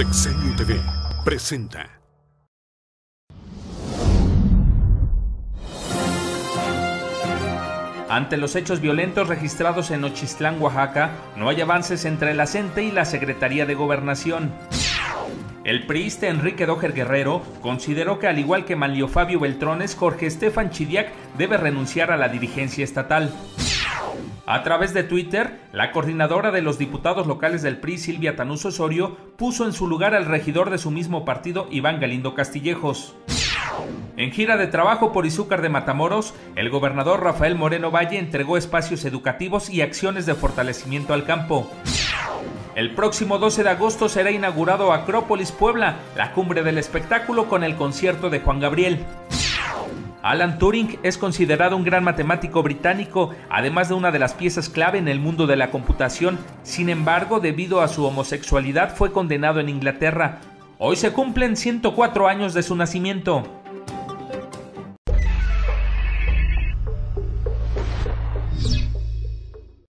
Sexenio TV presenta. Ante los hechos violentos registrados en Ochistlán, Oaxaca, no hay avances entre la CENTE y la Secretaría de Gobernación. El priista Enrique Dojer Guerrero consideró que al igual que Manlio Fabio Beltrones, Jorge Estefan Chidiac debe renunciar a la dirigencia estatal. A través de Twitter, la coordinadora de los diputados locales del PRI, Silvia Tanuso Osorio, puso en su lugar al regidor de su mismo partido, Iván Galindo Castillejos. En gira de trabajo por Izúcar de Matamoros, el gobernador Rafael Moreno Valle entregó espacios educativos y acciones de fortalecimiento al campo. El próximo 12 de agosto será inaugurado Acrópolis Puebla, la cumbre del espectáculo con el concierto de Juan Gabriel. Alan Turing es considerado un gran matemático británico, además de una de las piezas clave en el mundo de la computación. Sin embargo, debido a su homosexualidad, fue condenado en Inglaterra. Hoy se cumplen 104 años de su nacimiento.